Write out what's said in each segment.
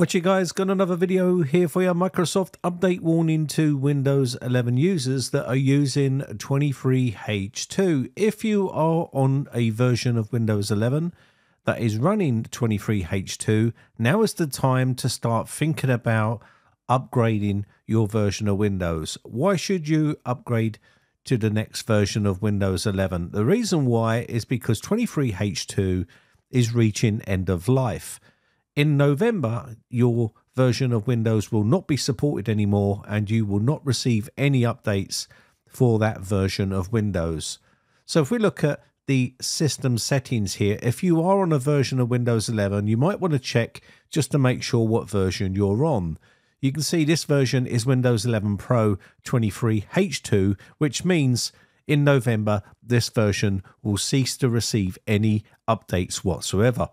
What you guys got another video here for your Microsoft update warning to Windows 11 users that are using 23H2. If you are on a version of Windows 11 that is running 23H2, now is the time to start thinking about upgrading your version of Windows. Why should you upgrade to the next version of Windows 11? The reason why is because 23H2 is reaching end of life in November, your version of Windows will not be supported anymore and you will not receive any updates for that version of Windows. So if we look at the system settings here, if you are on a version of Windows 11, you might want to check just to make sure what version you're on. You can see this version is Windows 11 Pro 23H2, which means in November, this version will cease to receive any updates whatsoever.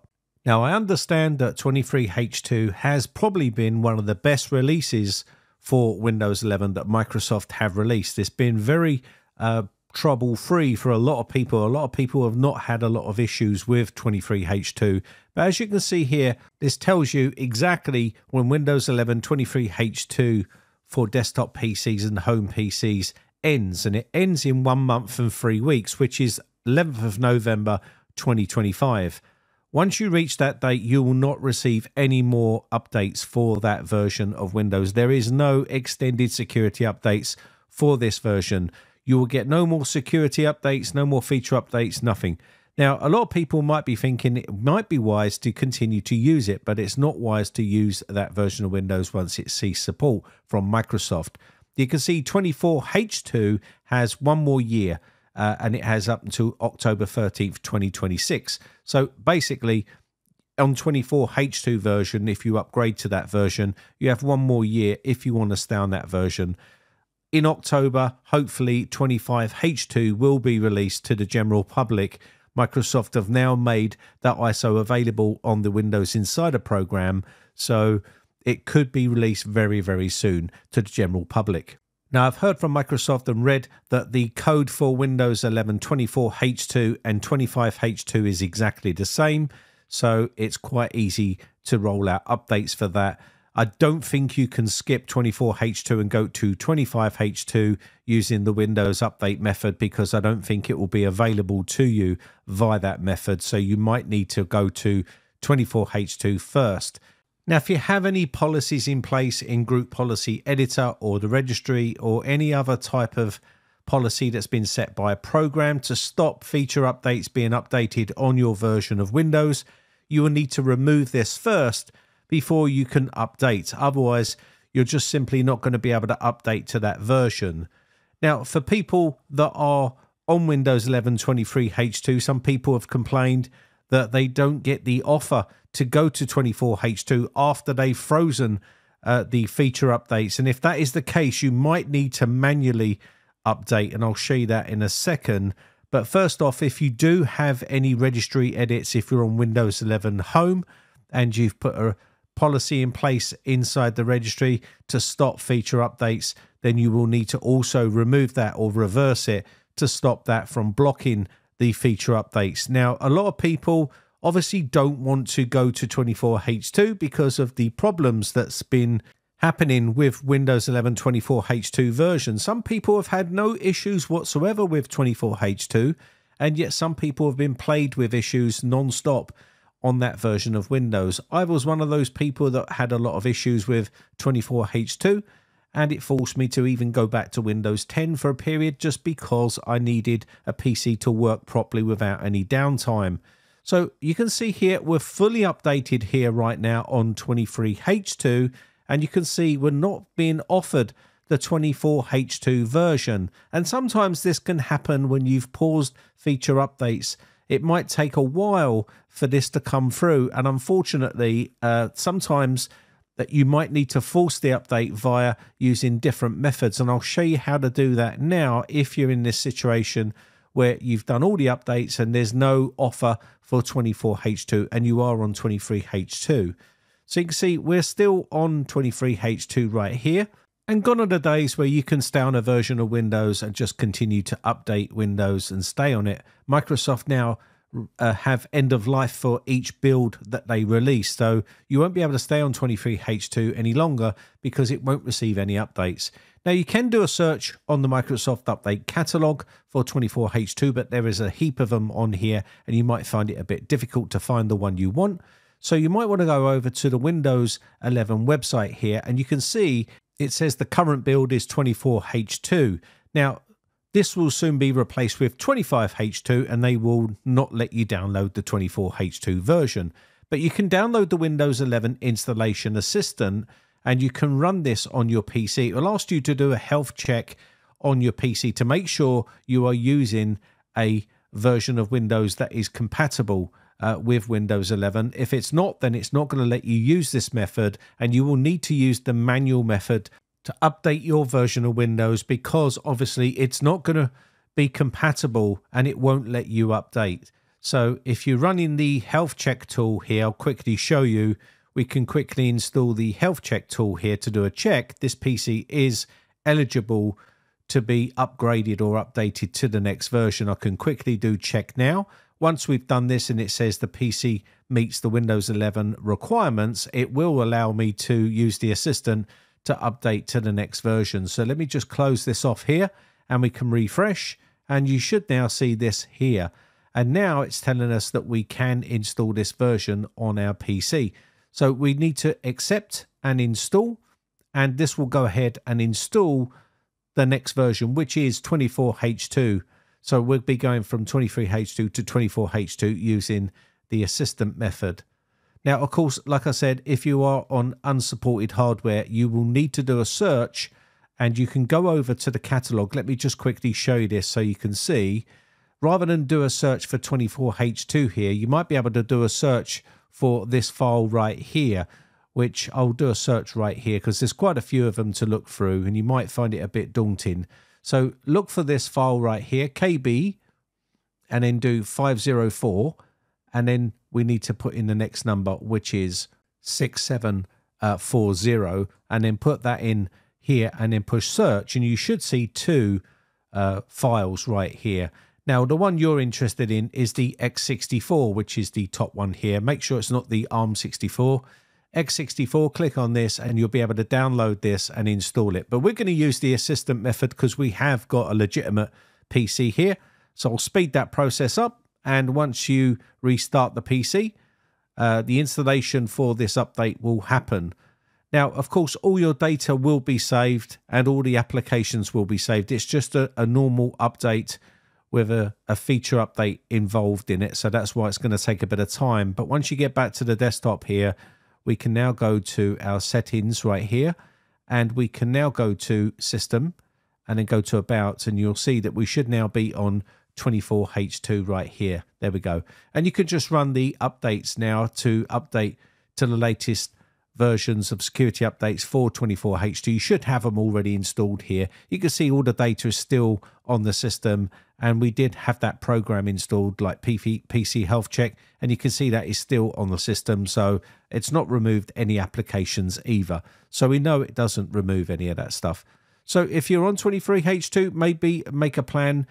Now, I understand that 23H2 has probably been one of the best releases for Windows 11 that Microsoft have released. It's been very uh, trouble free for a lot of people. A lot of people have not had a lot of issues with 23H2. But as you can see here, this tells you exactly when Windows 11 23H2 for desktop PCs and home PCs ends. And it ends in one month and three weeks, which is 11th of November 2025. Once you reach that date, you will not receive any more updates for that version of Windows. There is no extended security updates for this version. You will get no more security updates, no more feature updates, nothing. Now, a lot of people might be thinking it might be wise to continue to use it, but it's not wise to use that version of Windows once it ceases support from Microsoft. You can see 24H2 has one more year uh, and it has up until October 13th, 2026. So basically, on 24H2 version, if you upgrade to that version, you have one more year if you want to stay on that version. In October, hopefully 25H2 will be released to the general public. Microsoft have now made that ISO available on the Windows Insider program, so it could be released very, very soon to the general public. Now, I've heard from Microsoft and read that the code for Windows 11 24H2 and 25H2 is exactly the same, so it's quite easy to roll out updates for that. I don't think you can skip 24H2 and go to 25H2 using the Windows update method because I don't think it will be available to you via that method. So you might need to go to 24H2 first. Now, if you have any policies in place in Group Policy Editor or the registry or any other type of policy that's been set by a program to stop feature updates being updated on your version of Windows, you will need to remove this first before you can update. Otherwise, you're just simply not going to be able to update to that version. Now, for people that are on Windows 11 23H2, some people have complained that they don't get the offer to go to 24H2 after they've frozen uh, the feature updates. And if that is the case, you might need to manually update, and I'll show you that in a second. But first off, if you do have any registry edits, if you're on Windows 11 Home and you've put a policy in place inside the registry to stop feature updates, then you will need to also remove that or reverse it to stop that from blocking the feature updates. Now, a lot of people obviously don't want to go to 24H2 because of the problems that's been happening with Windows 11 24H2 version. Some people have had no issues whatsoever with 24H2, and yet some people have been plagued with issues non-stop on that version of Windows. I was one of those people that had a lot of issues with 24H2 and it forced me to even go back to Windows 10 for a period just because I needed a PC to work properly without any downtime. So you can see here we're fully updated here right now on 23H2 and you can see we're not being offered the 24H2 version. And sometimes this can happen when you've paused feature updates. It might take a while for this to come through. And unfortunately, uh, sometimes that you might need to force the update via using different methods. And I'll show you how to do that now if you're in this situation where you've done all the updates and there's no offer for 24H2 and you are on 23H2. So you can see we're still on 23H2 right here. And gone are the days where you can stay on a version of Windows and just continue to update Windows and stay on it. Microsoft now uh, have end of life for each build that they release. So you won't be able to stay on 23H2 any longer because it won't receive any updates. Now you can do a search on the Microsoft Update catalog for 24H2, but there is a heap of them on here and you might find it a bit difficult to find the one you want. So you might want to go over to the Windows 11 website here and you can see it says the current build is 24H2. Now this will soon be replaced with 25H2 and they will not let you download the 24H2 version. But you can download the Windows 11 installation assistant and you can run this on your PC. It will ask you to do a health check on your PC to make sure you are using a version of Windows that is compatible uh, with Windows 11. If it's not, then it's not going to let you use this method, and you will need to use the manual method to update your version of Windows because obviously it's not going to be compatible and it won't let you update. So if you're running the health check tool here, I'll quickly show you. We can quickly install the health check tool here to do a check. This PC is eligible to be upgraded or updated to the next version. I can quickly do check now. Once we've done this and it says the PC meets the Windows 11 requirements, it will allow me to use the assistant to update to the next version. So let me just close this off here and we can refresh and you should now see this here. And now it's telling us that we can install this version on our PC. So we need to accept and install and this will go ahead and install the next version, which is 24H2. So we'll be going from 23H2 to 24H2 using the assistant method. Now, of course, like I said, if you are on unsupported hardware, you will need to do a search and you can go over to the catalog. Let me just quickly show you this so you can see. Rather than do a search for 24H2 here, you might be able to do a search for this file right here, which I'll do a search right here because there's quite a few of them to look through and you might find it a bit daunting. So look for this file right here, KB, and then do 504 and then we need to put in the next number, which is 6740, and then put that in here and then push search, and you should see two uh, files right here. Now, the one you're interested in is the X64, which is the top one here. Make sure it's not the ARM64. X64, click on this and you'll be able to download this and install it. But we're going to use the assistant method because we have got a legitimate PC here. So I'll speed that process up and once you restart the PC, uh, the installation for this update will happen. Now, of course, all your data will be saved and all the applications will be saved. It's just a, a normal update with a, a feature update involved in it. So that's why it's going to take a bit of time. But once you get back to the desktop here, we can now go to our settings right here and we can now go to system and then go to about and you'll see that we should now be on 24H2 right here. There we go. And you can just run the updates now to update to the latest versions of security updates for 24H2. You should have them already installed here. You can see all the data is still on the system and we did have that program installed like PC Health Check and you can see that is still on the system so it's not removed any applications either. So we know it doesn't remove any of that stuff. So if you're on 23H2 maybe make a plan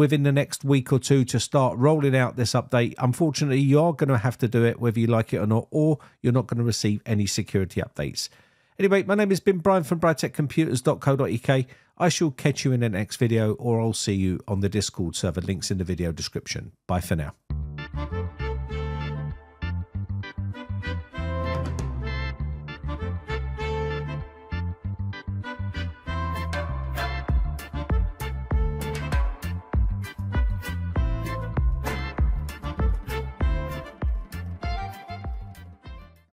within the next week or two to start rolling out this update. Unfortunately, you are going to have to do it whether you like it or not, or you're not going to receive any security updates. Anyway, my name has been Brian from briteccomputers.co.uk. I shall catch you in the next video, or I'll see you on the Discord server. Links in the video description. Bye for now.